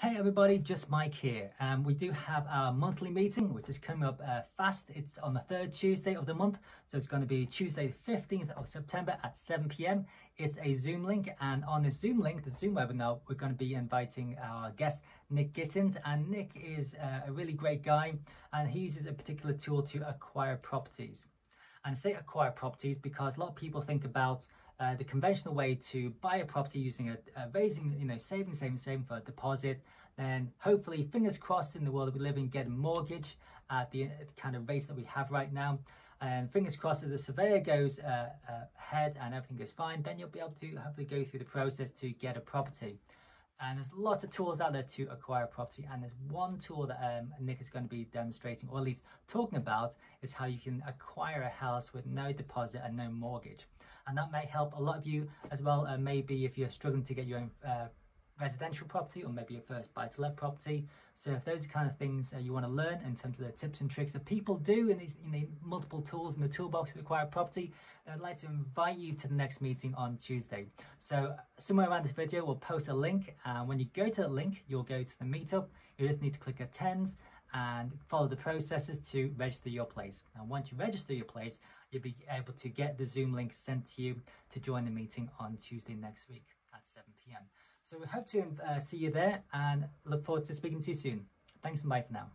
Hey everybody, just Mike here. Um, we do have our monthly meeting, which is coming up uh, fast. It's on the third Tuesday of the month, so it's going to be Tuesday, the 15th of September at 7 p.m. It's a Zoom link, and on the Zoom link, the Zoom webinar, we're going to be inviting our guest, Nick Gittins. And Nick is uh, a really great guy, and he uses a particular tool to acquire properties. And say acquire properties because a lot of people think about uh, the conventional way to buy a property using a, a, raising, you know, saving, saving, saving for a deposit, then hopefully, fingers crossed, in the world that we live in, get a mortgage at the, at the kind of rates that we have right now. And fingers crossed, if the surveyor goes uh, uh, ahead and everything goes fine, then you'll be able to hopefully go through the process to get a property. And there's lots of tools out there to acquire property. And there's one tool that um, Nick is going to be demonstrating, or at least talking about, is how you can acquire a house with no deposit and no mortgage. And that may help a lot of you as well. Uh, maybe if you're struggling to get your own uh, residential property or maybe your first buy-to-let property. So if those are kind of things uh, you want to learn in terms of the tips and tricks that people do in these in the multiple tools in the toolbox to acquire property, then I'd like to invite you to the next meeting on Tuesday. So somewhere around this video, we'll post a link. And when you go to the link, you'll go to the meetup. You just need to click attend and follow the processes to register your place. And once you register your place, you'll be able to get the Zoom link sent to you to join the meeting on Tuesday next week at 7 p.m. So we hope to uh, see you there and look forward to speaking to you soon. Thanks and bye for now.